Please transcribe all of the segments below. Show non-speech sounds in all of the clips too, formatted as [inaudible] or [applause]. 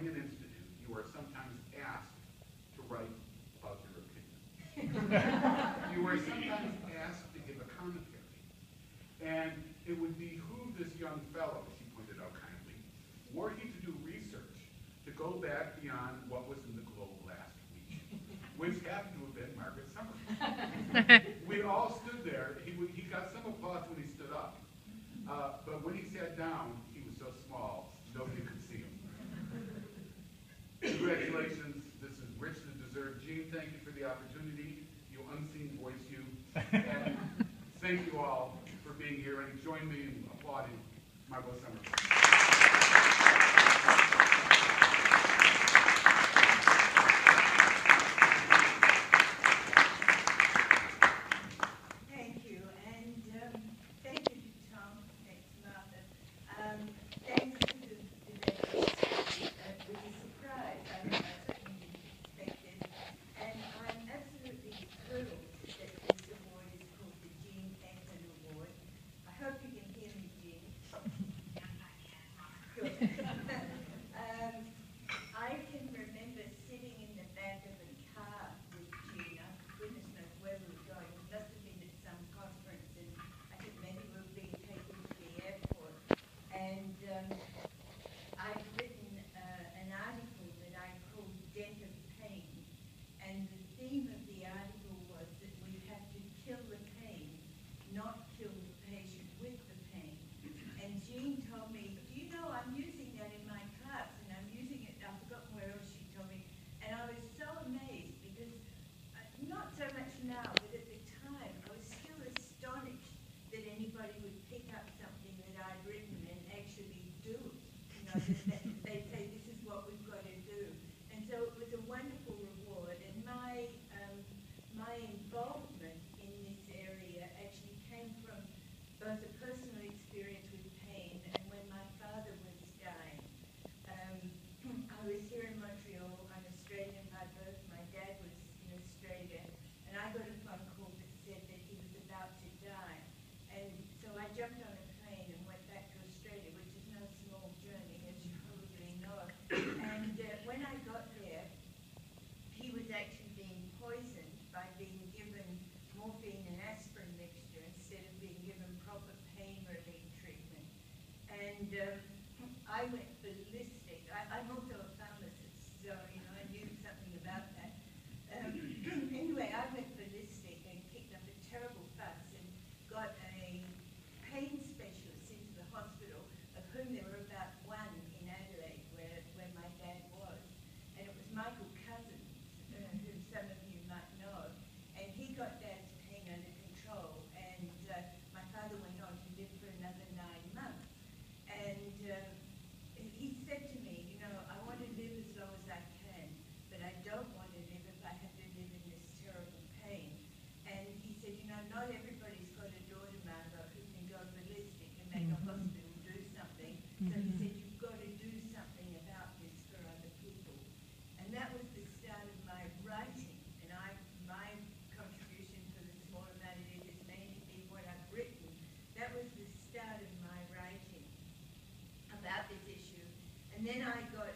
running an institute, you are sometimes asked to write about your opinion. [laughs] you are sometimes asked to give a commentary. And it would behoove this young fellow, as pointed out kindly, were he to do research, to go back beyond what was in the Globe last week, which happened to have been Margaret Somerville. [laughs] we all stood there, thank you all for being here and join me in applauding Michael Summers. if I went And then I got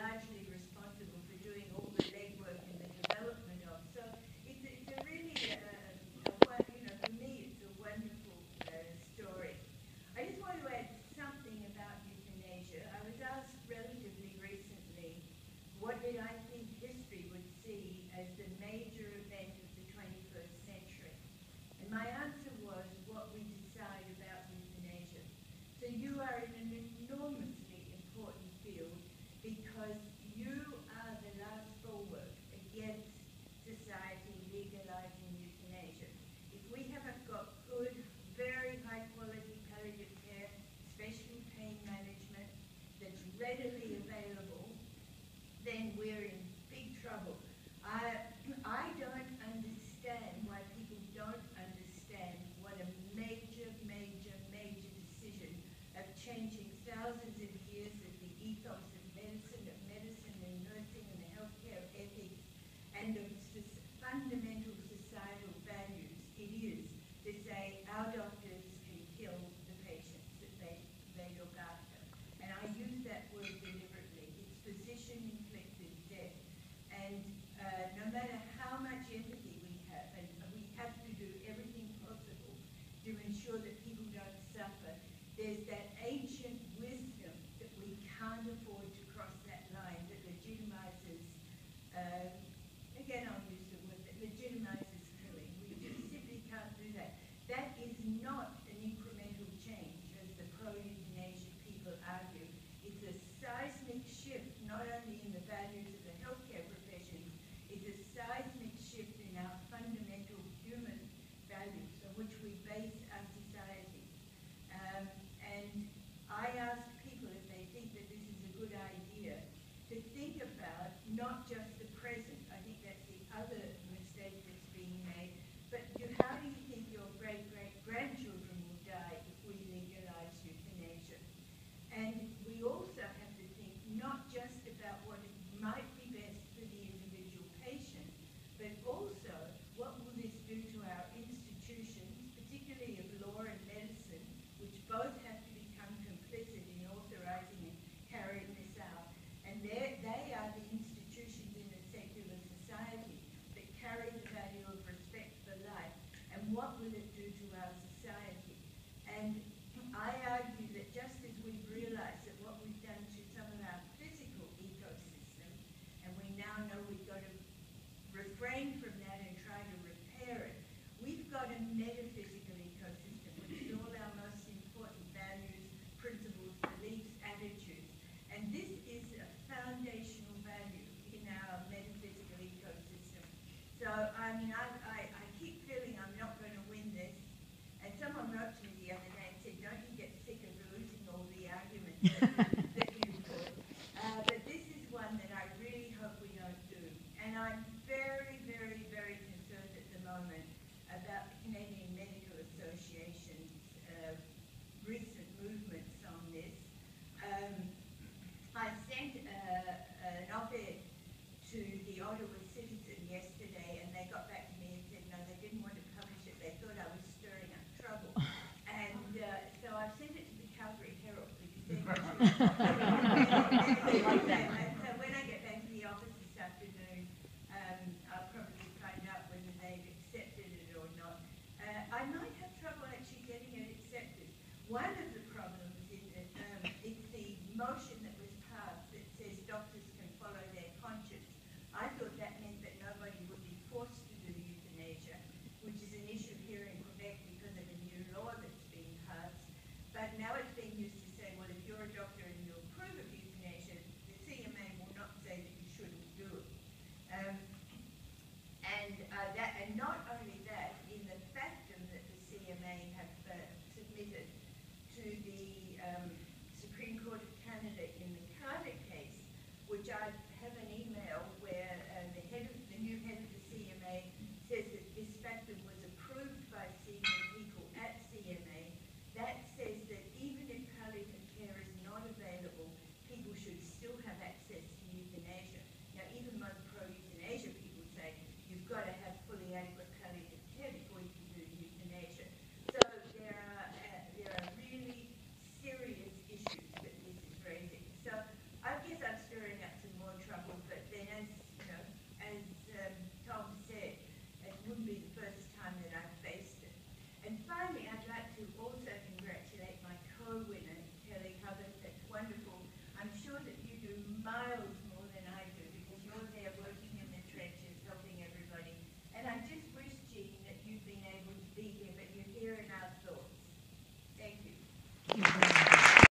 largely seismic shift, not only in the values of the healthcare profession, is a seismic I mean, I, I, I keep feeling I'm not going to win this. And someone wrote to me the other day and said, don't you get sick of losing all the arguments? [laughs] they like that.